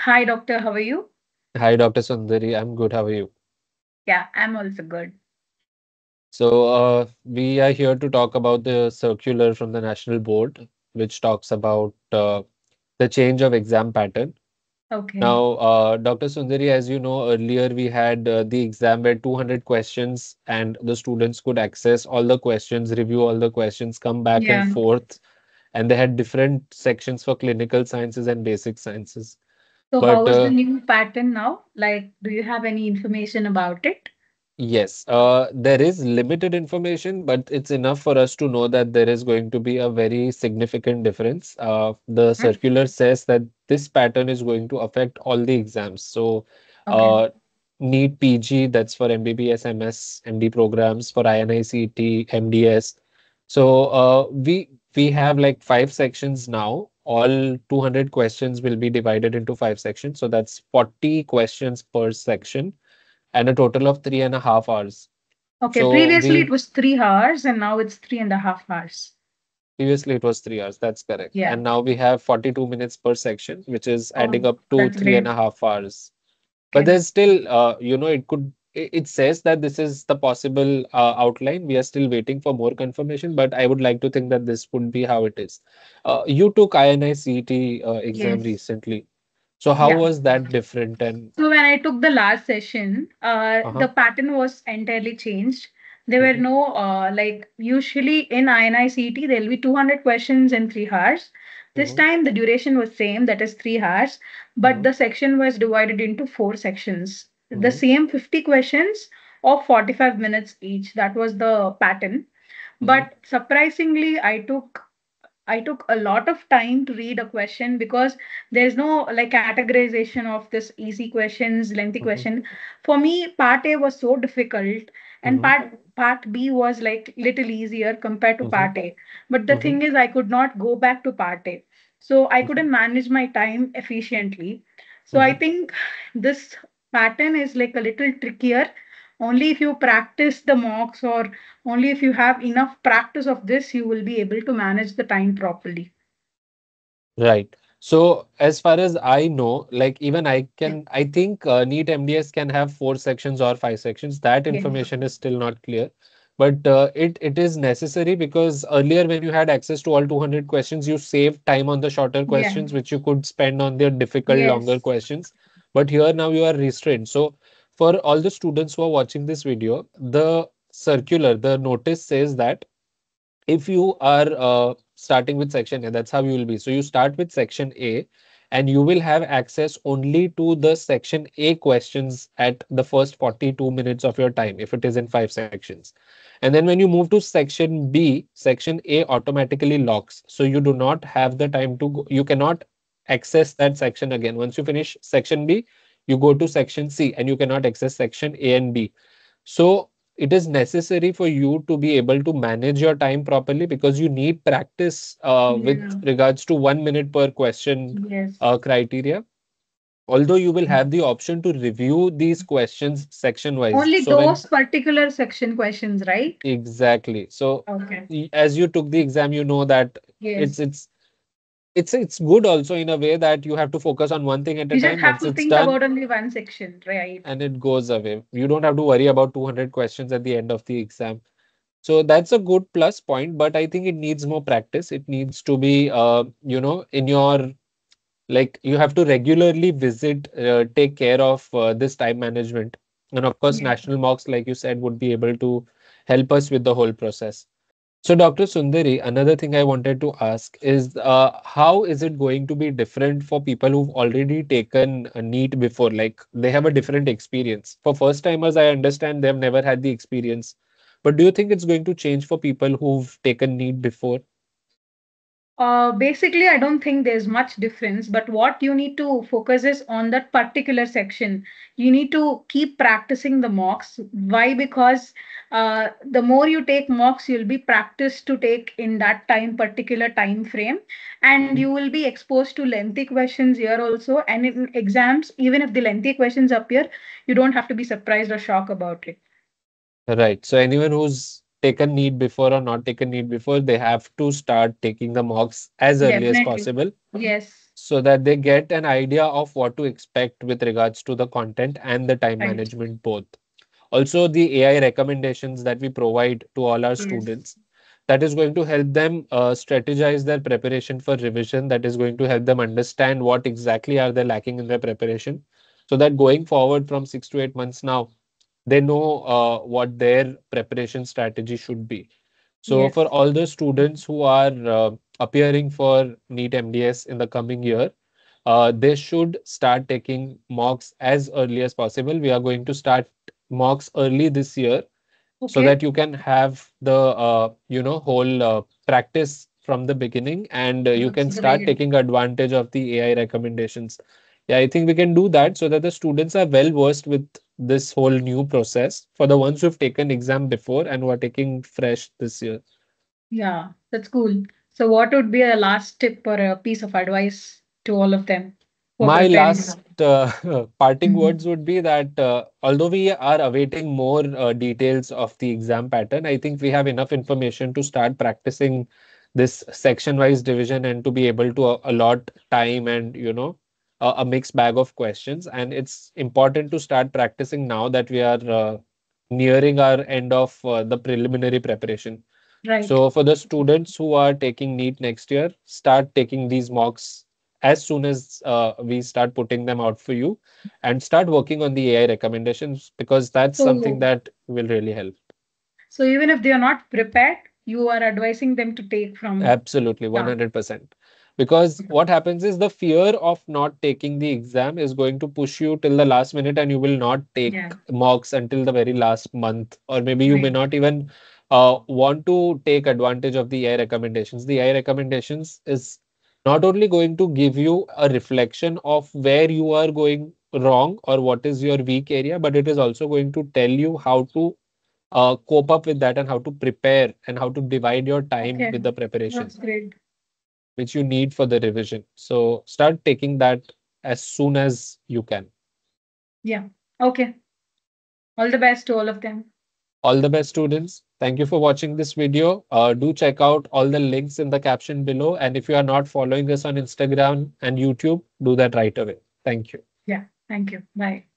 Hi, doctor. How are you? Hi, Dr. Sundari. I'm good. How are you? Yeah, I'm also good. So, uh, we are here to talk about the circular from the National Board, which talks about uh, the change of exam pattern. Okay. Now, uh, Dr. Sundari, as you know, earlier we had uh, the exam where 200 questions and the students could access all the questions, review all the questions, come back and forth, and they had different sections for clinical sciences and basic sciences. So, how But is the uh, new pattern now? Like, do you have any information about it? Yes, uh, there is limited information, but it's enough for us to know that there is going to be a very significant difference. Uh, the Mm, circular says that this pattern is going to affect all the exams. So, Okay. uh, NEET PG, that's for MBBS, MS, MD programs, for INI-CET, MDS. So, uh, we we have like five sections now. All 200 questions will be divided into five sections. So that's 40 questions per section and a total of three and a half hours. Okay. So Previously, it was three hours, and now it's three and a half hours. previously it was three hours, that's correct. Yeah. And now we have 42 minutes per section, which is adding Oh, up to three and a half hours. But there's still, uh, you know, it could, it, says that this is the possible uh, outline. We are still waiting for more confirmation, but I would like to think that this would be how it is. Uh, you took INI CET uh, exam Yes. recently. So how Yeah. was that different? And So when I took the last session, uh, uh-huh. the pattern was entirely changed. There were mhm, no uh, like usually in INI CET there'll be 200 questions in three hours. This mhm, time the duration was same, that is three hours, but mhm, the section was divided into four sections. The mhm, same 50 questions of 45 minutes each. That was the pattern. mhm, But surprisingly, I took I took a lot of time to read a question because there's no like categorization of this easy questions, lengthy mhm, question. For me, part A was so difficult and mhm, part part B was like little easier compared to mhm, part A. But the mhm, thing is I could not go back to part A. So I mhm, couldn't manage my time efficiently. So I think this pattern is like a little trickier. Only if you practice the mocks or only if you have enough practice of this, you will be able to manage the time properly. Right. So as far as I know, like even I can, I think uh, NEET MDS can have four sections or five sections. That Yes. information is still not clear, but uh, it it is necessary because earlier when you had access to all 200 questions, you saved time on the shorter Yeah. questions, which you could spend on the difficult, longer questions. But here now you are restrained. So for all the students who are watching this video, the circular, the notice says that if you are uh, starting with section A, that's how you will be. So you start with section A and you will have access only to the section A questions at the first 42 minutes of your time if it is in five sections. And then when you move to section B, section A automatically locks. So you do not have the time to go, you cannot access that section again. Once you finish section B, you go to section C and you cannot access section A and B. So it is necessary for you to be able to manage your time properly because you need practice uh, with regards to one minute per question Yes. uh, criteria. Although you will have the option to review these questions section wise. Only So when those particular section questions, right? exactly, so Okay. as you took the exam, you know that Yes. it's it's it's it's good also in a way that you have to focus on one thing at a time. You just have to think done, about only one section, right? and it goes away. You don't have to worry about 200 questions at the end of the exam. So that's a good plus point, but I think it needs more practice. It needs to be, uh, you know, in your like you have to regularly visit, uh, take care of uh, this time management. And of course, Yeah. national mocks, like you said, would be able to help us with the whole process. So, Dr. Sundari, another thing I wanted to ask is uh, how is it going to be different for people who've already taken a NEET before? Like they have a different experience. For first timers, I understand they've never had the experience. But do you think it's going to change for people who've taken NEET before? Uh, basically, I don't think there's much difference, but what you need to focus is on that particular section. You need to keep practicing the mocks. Why? Because uh, the more you take mocks, you'll be practiced to take in that time, particular time frame, and you will be exposed to lengthy questions here also. And in exams, even if the lengthy questions appear, you don't have to be surprised or shocked about it. Right. So anyone who's taken NEET before or not taken NEET before, they have to start taking the mocks as early as possible Yes. so that they get an idea of what to expect with regards to the content and the time Right. management both. Also, the AI recommendations that we provide to all our Yes. students that is going to help them uh, strategize their preparation for revision that is going to help them understand what exactly are they lacking in their preparation so that going forward from 6 to 8 months now they know uh, what their preparation strategy should be so Yes. for all the students who are uh, appearing for NEET MDS in the coming year, uh, they should start taking mocks as early as possible. We are going to start mocks early this year so that you can have the uh, you know whole uh, practice from the beginning and uh, you can start taking advantage of the AI recommendations. Yeah, I think we can do that so that the students are well versed with this whole new process for the ones who've taken exam before and who are taking fresh this year. Yeah, that's cool. So, what would be a last tip or a piece of advice to all of them My last uh, parting Mhm. words would be that uh, although we are awaiting more uh, details of the exam pattern, I think we have enough information to start practicing this section-wise division and to be able to uh, allot time and you know a, a mixed bag of questions. And it's important to start practicing now that we are uh, nearing our end of uh, the preliminary preparation. Right. So for the students who are taking NEET next year, start taking these mocks as soon as uh, we start putting them out for you and start working on the AI recommendations because that's something that will really help. so even if they are not prepared, you are advising them to take from Absolutely, 100%. Because what happens is the fear of not taking the exam is going to push you till the last minute and you will not take Yeah, mocks until the very last month, or maybe you may not even uh, want to take advantage of the AI recommendations. The AI recommendations is not only going to give you a reflection of where you are going wrong or what is your weak area, but it is also going to tell you how to uh, cope up with that and how to prepare and how to divide your time Okay, with the preparation. That's great. Which you need for the revision. So start taking that as soon as you can. Yeah. Okay. All the best to all of them. All the best, students. Thank you for watching this video. Uh, do check out all the links in the caption below. And if you are not following us on Instagram and YouTube, do that right away. Thank you. Yeah. Thank you. Bye.